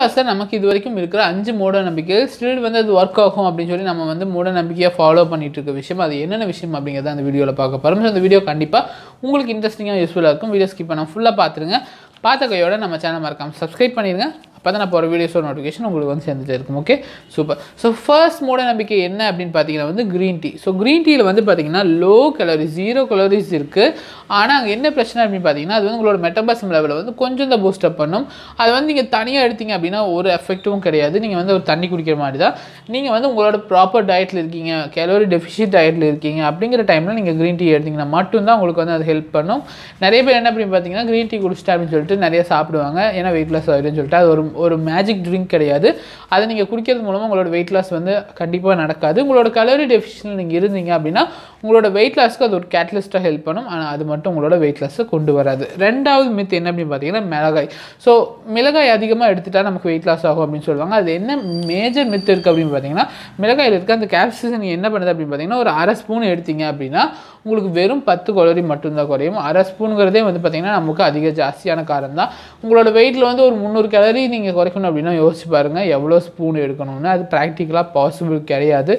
Sir நமக்கு இது வரைக்கும் இருக்கிற அஞ்சு மூட நம்பிக்கை ஸ்டில் வந்து அது ஒர்க் ஆகும் அப்படின்னு சொல்லி நம்ம வந்து மூட நம்பிக்கையாக ஃபாலோ பண்ணிட்டு இருக்க விஷயம். அது என்னென்ன விஷயம் அப்படிங்கிறத அந்த வீடியோவில் பார்க்க போகிறோம் ஸோ அந்த வீடியோ கண்டிப்பாக உங்களுக்கு இன்ட்ரெஸ்டிங்காக யூஸ்ஃபுல்லாக இருக்கும். வீடியோ ஸ்கிப் பண்ண ஃபுல்லாக பார்த்துருங்க. பார்த்த கையோட நம்ம சேனல் மறக்காமல் சப்ஸ்கிரைப் பண்ணிடுங்க அப்போ தான் நான் போகிற வீடியோஸோட நோட்டிஃபிகேஷன் உங்களுக்கு வந்து சேர்ந்துட்டு இருக்கும் ஓகே சூப்பர் ஸோ ஃபர்ஸ்ட் மூட நம்பிக்கை என்ன அப்படின்னு பார்த்தீங்கன்னா வந்து க்ரீன் டீ ஸோ க்ரீன் டீயில் வந்து பார்த்தீங்கன்னா லோ கலோரிஸ் ஜீரோ கலோரிஸ் இருக்குது ஆனால் அங்கே என்ன பிரச்சனை அப்படின்னு பார்த்தீங்கன்னா அது வந்து உங்களோட மெட்டபாசம் லெவலில் வந்து கொஞ்சம் தான் பூஸ்டப் பண்ணும். அது வந்து நீங்கள் தனியாக எடுத்தீங்க அப்படின்னா ஒரு எஃபெக்ட்டும் கிடையாது. நீங்கள் வந்து ஒரு தண்ணி குடிக்கிற மாதிரி தான். நீங்கள் வந்து உங்களோட ப்ராப்பர் டயட்டில் இருக்கீங்க கேலோரி டெஃபிஷியட் டயட்டில் இருக்கீங்க அப்படிங்கிற டைமில் நீங்கள் க்ரீன் டீ எடுத்தீங்கன்னா மட்டும்தான் உங்களுக்கு வந்து அது ஹெல்ப் பண்ணும். நிறைய பேர் என்ன அப்படின்னு பார்த்தீங்கன்னா க்ரீன் டீ குடிச்சிட்டா அப்படின்னு சொல்லிட்டு நிறைய சாப்பிடுவாங்க. ஏன்னா வெயிட் லாஸ் ஆகிடும்னு சொல்லிட்டு அது ஒரு ஒரு மேஜிக் ட்ரிங்க் கிடையாது. அதை நீங்கள் குடிக்கிறது மூலமாக உங்களோட வெயிட் லாஸ் வந்து கண்டிப்பாக நடக்காது. உங்களோட கலோரி டெஃபிஷியன் நீங்கள் இருந்தீங்க அப்படின்னா உங்களோட வெயிட் லாஸ்க்கு அது ஒரு கேட்டலிஸ்ட்டாக ஹெல்ப் பண்ணும். ஆனால் அது மட்டும் உங்களோட வெயிட் லாஸை கொண்டு வராது. ரெண்டாவது மித் என்ன அப்படின்னு பார்த்தீங்கன்னா மிளகாய். ஸோ மிளகாய் அதிகமாக எடுத்துட்டால் நமக்கு வெயிட் லாஸ் ஆகும் அப்படின்னு சொல்லுவாங்க. அது என்ன மேஜர் மித் இருக்குது அப்படின்னு பார்த்தீங்கன்னா மிளகாயில் இருக்க அந்த கேப்சிசன் என்ன பண்ணுது அப்படின்னு பார்த்தீங்கன்னா ஒரு அரை ஸ்பூன் எடுத்தீங்க அப்படின்னா உங்களுக்கு வெறும் பத்து கலோரி மட்டும்தான் குறையும். அரை ஸ்பூனுங்கிறதே வந்து பார்த்தீங்கன்னா நமக்கு அதிக ஜாஸ்தியான காரம் தான் உங்களோட வெயிட்டில் வந்து ஒரு முந்நூறு கேலரி நீங்கள் குறைக்கணும் அப்படின்னா யோசிச்சு பாருங்கள் எவ்வளோ ஸ்பூன் எடுக்கணும்னு? அது ப்ராக்டிக்கலாக பாசிபிள் கிடையாது.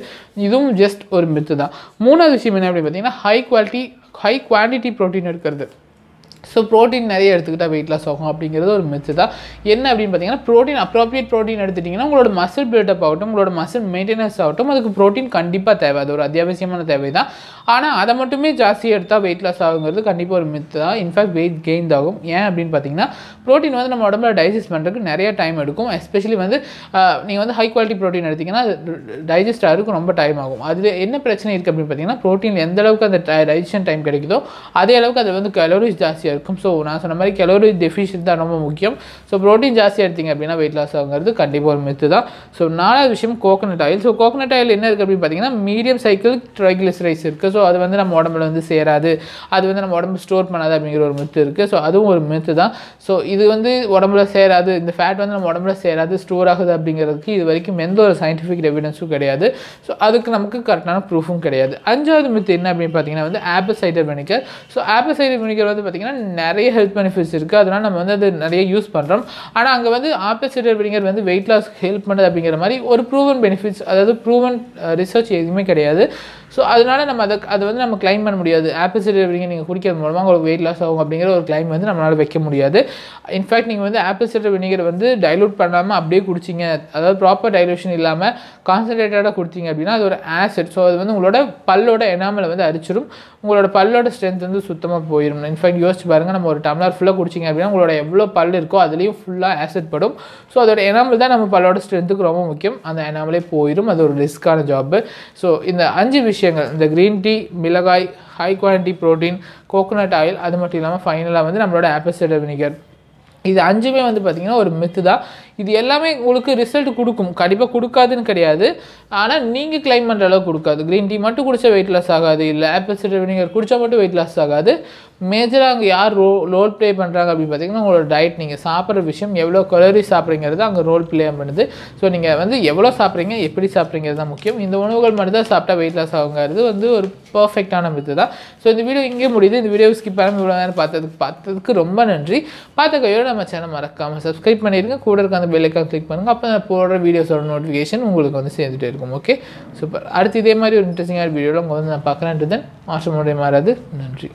இதுவும் ஜஸ்ட் ஒரு மித்து தான். மூணாவது விஷயம் என்ன அப்படின்னு பார்த்தீங்கன்னா high quality high quantity protein எடுக்கிறது. ஸோ ப்ரோட்டீன் நிறைய எடுத்துக்கிட்டால் வெயிட் லாஸ் ஆகும் அப்படிங்கிறது ஒரு மிச்சு தான். என்ன அப்படின்னு பார்த்தீங்கன்னா ப்ரோட்டீன் அப்ரோப்ரியேட் ப்ரோட்டீன் எடுத்துட்டிங்கன்னா உங்களோட மசில் பில்டப் ஆகட்டும் உங்களோட மசில் மெயின்டெனன்ஸ் ஆகட்டும் அதுக்கு ப்ரோட்டீன் கண்டிப்பாக தேவை. அது ஒரு அத்தியாவசியமான தேவை தான். ஆனால் அதை மட்டுமே ஜாஸ்தியாக எடுத்தால் வெயிட் லாஸ் ஆகுங்கிறது கண்டிப்பாக ஒரு மித்து தான். இன்ஃபேக்ட் வெயிட் கெயின் ஆகும் ஏன் அப்படின்னு பார்த்தீங்கன்னா ப்ரோட்டீன் வந்து நம்ம உடம்புல டைஜஸ்ட் பண்ணுறதுக்கு நிறைய டைம் எடுக்கும். எஸ்பெஷலி வந்து நீங்கள் வந்து ஹை குவாலிட்டி ப்ரோட்டீன் எடுத்திங்கன்னா டைஜஸ்ட் ஆகிறதுக்கு ரொம்ப டைம் ஆகும். அதில் என்ன பிரச்சனை இருக்குது அப்படின்னு பார்த்தீங்கன்னா ப்ரோட்டீன் எந்த அளவுக்கு அந்த டைஜஷன் டைம் கிடைக்குதோ அதே அளவுக்கு அது வந்து கலோரிஸ் ஜாஸ்தியாக இருக்கும். ஸோ நான் சொன்ன மாதிரி கலோரி டெஃபிஷியன் தான் ரொம்ப முக்கியம். ஸோ ப்ரோட்டீன் ஜாஸ்தியாக எடுத்தீங்க அப்படின்னா வெயிட் லாஸ் ஆகுங்கிறது கண்டிப்பாக ஒரு மெத்து தான். ஸோ நாலாவது விஷயம் coconut oil so coconut oil என்ன இருக்குது அப்படின்னு பார்த்தீங்கன்னா மீடியம் சைக்கிள் ட்ரைகிளிசரைஸ் இருக்குது ஸோ அது வந்து நம்ம உடம்புல வந்து சேராது. அது வந்து நம்ம உடம்பு ஸ்டோர் பண்ணாது அப்படிங்கிற ஒரு மித்து இருக்குது ஸோ அதுவும் ஒரு மித்து தான். ஸோ இது வந்து உடம்புல சேராது. இந்த ஃபேட் வந்து நம்ம உடம்புல சேராது ஸ்டோர் ஆகுது அப்படிங்கிறதுக்கு இது வரைக்கும் எந்த ஒரு சயின்டிஃபிக் எவிடன்ஸும் கிடையாது. ஸோ அதுக்கு நமக்கு கரெக்டான ப்ரூஃபும் கிடையாது. அஞ்சாவது மித்து என்ன அப்படின்னு பார்த்தீங்கன்னா வந்து apple cider vinegar so apple cider vinegar வந்து பார்த்திங்கன்னா நிறைய ஹெல்த் பெனிஃபிட்ஸ் இருக்குது அதனால் நம்ம வந்து அது நிறைய யூஸ் பண்ணுறோம் ஆனால் அங்கே வந்து ஆப்பிள் சைடர் வினிகர் வந்து வெயிட் லாஸ் ஹெல்ப் பண்ணுது அப்படிங்கிற மாதிரி ஒரு ப்ரூவன் பெனிஃபிட்ஸ் அதாவது ப்ரூவன் ரிசர்ச் எதுவுமே கிடையாது. ஸோ அதனால் நம்ம அதை அதை வந்து நம்ம கிளைம் பண்ண முடியாது. ஆப்பிள் சைடர் வினிகர் நீங்கள் குடிக்கிறது மூலமாக உங்களுக்கு வெயிட் லாஸ் ஆகும் அப்படிங்கிற ஒரு கிளைம் வந்து நம்மளால் வைக்க முடியாது. இன்ஃபேக்ட் நீங்கள் வந்து ஆப்பிள் சைடர் வினிகர் வந்து டைலூட் பண்ணாமல் அப்படியே குடிச்சிங்க. அதாவது ப்ராப்பர் டைலூஷன் இல்லாமல் கான்சன்ட்ரேட்டடாக கொடுத்தீங்க அப்படின்னா அது ஒரு ஆசிட் ஸோ அது வந்து உங்களோட பல்லோட எனாமலை வந்து அரிச்சிடும் உங்களோட பல்லோட ஸ்ட்ரென்த் வந்து சுத்தமாக போயிடும் இன்ஃபேக்ட் யோசிச்சு பாருங்கள் நம்ம ஒரு டம்ளர் ஃபுல்லாக குடிச்சிங்க அப்படின்னா உங்களோட எவ்வளோ பல் இருக்கோ அதுலேயும் ஃபுல்லாக ஆசிட் படும். ஸோ அதோட எனாமல் தான் நம்ம பல்லோட ஸ்ட்ரென்த்துக்கு ரொம்ப முக்கியம். அந்த எனாமலே போயிடும் அது ஒரு ரிஸ்க்கான ஜாப்பு ஸோ இந்த அஞ்சு விஷயம் விஷயங்கள். இந்த க்ரீன் டீ மிளகாய் high quality protein coconut oil அது மட்டும் இல்லாமல் ஃபைனலாக வந்து நம்மளோட ஆப்பிள் சைடர் வினிகர் இது அஞ்சுமே வந்து பார்த்திங்கன்னா ஒரு மித்து தான். இது எல்லாமே உங்களுக்கு ரிசல்ட் கொடுக்கும். கண்டிப்பாக கொடுக்காதுன்னு கிடையாது. ஆனால் நீங்கள் கிளைம் பண்ணுற அளவுக்கு கொடுக்காது. க்ரீன் டீ மட்டும் குடித்தா வெயிட் லாஸ் ஆகாது. இல்லை ஆப்பிள் சைடர் வினிகர் குடித்தா மட்டும் வெயிட் லாஸ் ஆகாது. மேஜராக அங்கே யார் ரோ ரோல் ப்ளே பண்ணுறாங்க அப்படின்னு பார்த்தீங்கன்னா உங்களோட டயட் நீங்கள் சாப்பிட்ற விஷயம் எவ்வளோ கலோரி சாப்பிட்றீங்கிறது அங்கே ரோல் ப்ளே பண்ணுது. ஸோ நீங்கள் வந்து எவ்வளோ சாப்பிட்றீங்க எப்படி சாப்பிட்றீங்கிறது தான் முக்கியம். இந்த உணவுகள் மட்டும் தான் சாப்பிட்டா வெயிட் லாஸ் ஆகுங்கிறது வந்து ஒரு பர்ஃபெக்டான மித்து தான். ஸோ இந்த வீடியோ இங்கே முடியுது. இந்த வீடியோ ஸ்கிப் பண்ணாமல் இவ்வளோ நேரம் பார்த்ததுக்கு பார்த்ததுக்கு ரொம்ப நன்றி. பார்த்த கையோட நம்ம சேனல் மறக்காமல் சப்ஸ்கிரைப் பண்ணிடுங்க. கூட இருக்க அந்த பெல்லைக்கான் கிளிக் பண்ணுங்கள் அப்போ நான் போடுற வீடியோஸோட நோட்டிஃபிகேஷன் உங்களுக்கு வந்து சேர்ந்துட்டே இருக்கும். ஓகே சூப்பர் அடுத்து இதே மாதிரி ஒரு இன்ட்ரெஸ்டிங்கான வீடியோவில் உங்கள் வந்து நான் பார்க்குறேன்ட்டு தென் மாற்றமுடைய மாறாது. நன்றி.